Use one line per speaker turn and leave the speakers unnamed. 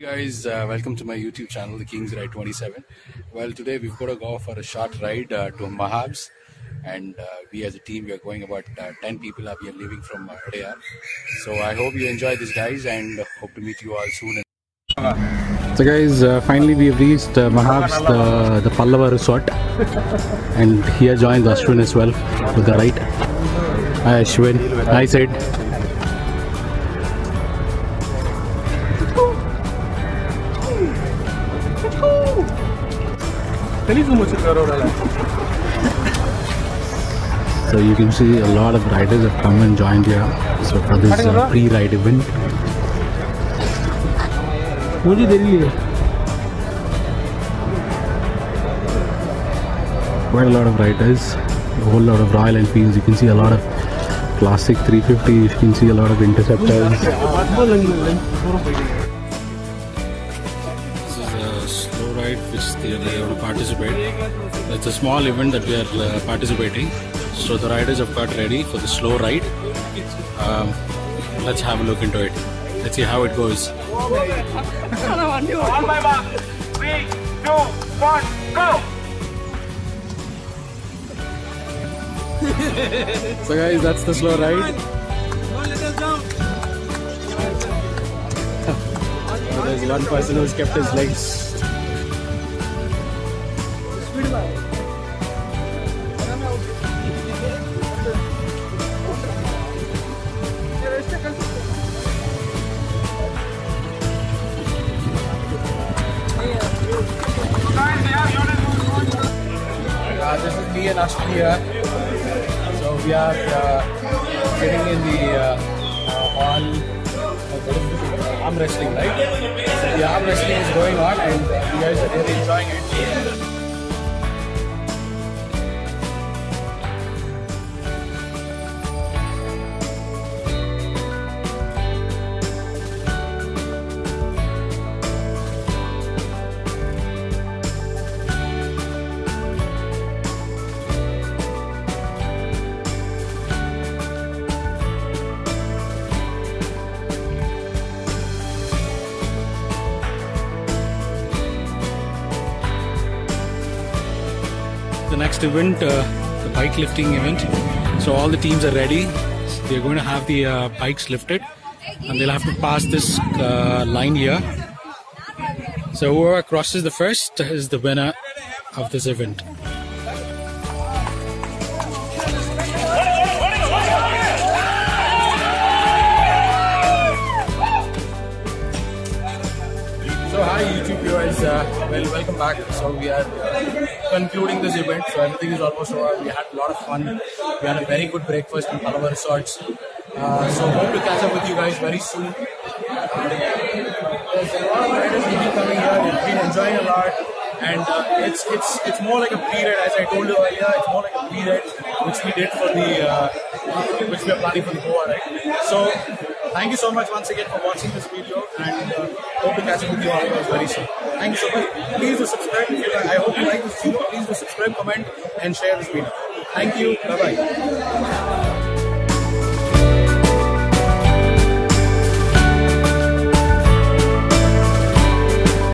guys uh, welcome to my youtube channel the kings ride 27 well today we've got to go for a short ride uh, to mahabs. And uh, we as a team we are going about uh, 10 people are we are leaving from uh, Adayar. so i hope you enjoy this guys and hope to meet you all soon. So guys uh, finally we have reached mahabs the, the pallava resort. And here joins ashwin as well with the ride hi ashwin. Hi sid So you can see a lot of riders have come and joined here. So for this uh, pre-ride event.
मुझे देरी है
Quite a lot of riders, a whole lot of Royal Enfields. You can see a lot of classic 350. You can see a lot of interceptors. This is a slow ride which they, they want to participate. It's a small event that we are uh, participating. So the riders have got ready for the slow ride. Um, let's have a look into it. Let's see how it goes.
On my mark. Three, two, one, go!
So guys, that's the slow ride. Oh, there's one person who's kept his legs. Uh, this is me and Ashwini here. So we are uh, sitting in the uh, uh, hall. Arm wrestling, right? The arm wrestling is going on, and you guys are really enjoying it. The next event, uh, the bike lifting event. So all the teams are ready. They're going to have the uh, bikes lifted, and they'll have to pass this uh, line here. So whoever crosses the first is the winner of this event. Uh, well welcome back. So we are concluding this event. So everything is almost over. We had a lot of fun. We had a very good breakfast in Pallava Resorts. Uh, so hope to catch up with you guys very soon. Uh, there's a lot of riders coming here. They've been enjoying a lot. And uh, it's it's it's more like a pre-ride, as I told you earlier. It's more like a pre-ride, which we did for the uh, which we are planning for the Goa, right? So thank you so much once again for watching this video, and uh, hope to catch up with you all very soon. Thank you so much. Please do subscribe if you like. I hope you like this video. Please do subscribe, comment, and share this video. Thank you. Bye bye.